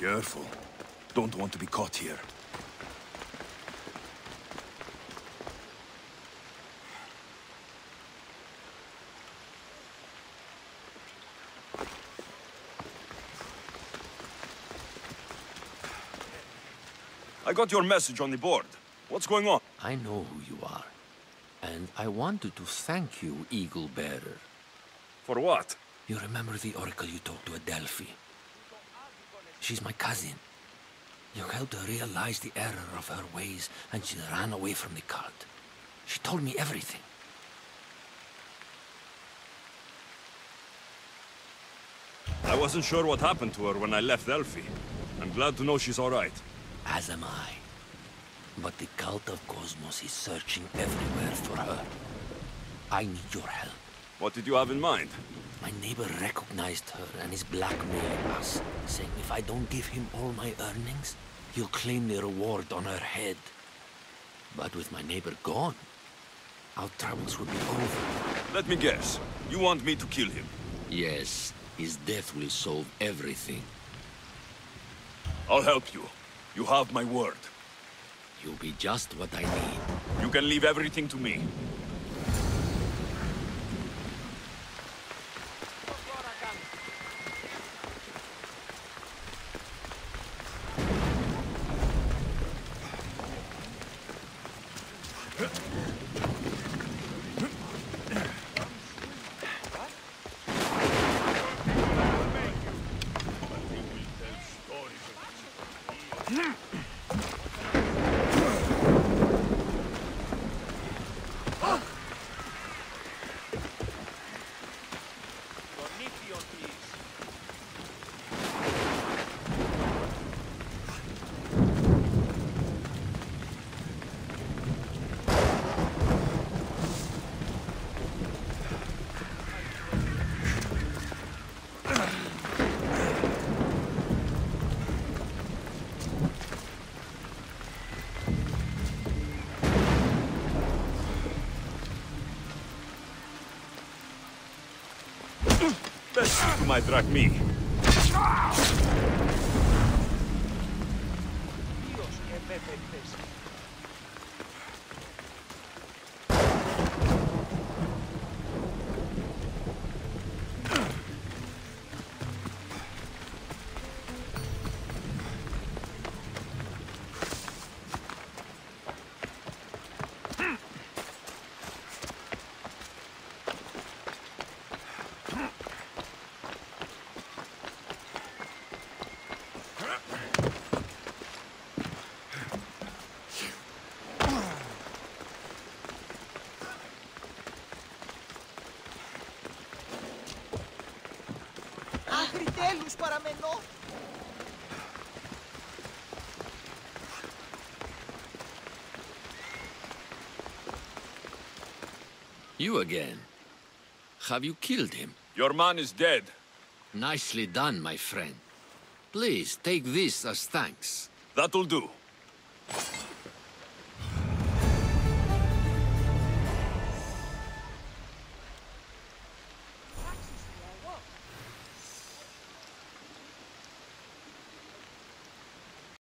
Careful. Don't want to be caught here. I got your message on the board. What's going on? I know who you are. And I wanted to thank you, Eagle Bearer. For what? You remember the oracle you talked to at Delphi? She's my cousin. You helped her realize the error of her ways, and she ran away from the cult. She told me everything. I wasn't sure what happened to her when I left Delphi. I'm glad to know she's all right. As am I. But the cult of Kosmos is searching everywhere for her. I need your help. What did you have in mind? My neighbor recognized her and is blackmailing us, saying if I don't give him all my earnings, he'll claim the reward on her head. But with my neighbor gone, our troubles will be over. Let me guess. You want me to kill him? Yes, his death will solve everything. I'll help you. You have my word. You'll be just what I need. You can leave everything to me. Best you might track me. Άχρη τέλους παραμένω. You again. Have you killed him? Your man is dead. Nicely done, my friend. Please, take this as thanks. That'll do.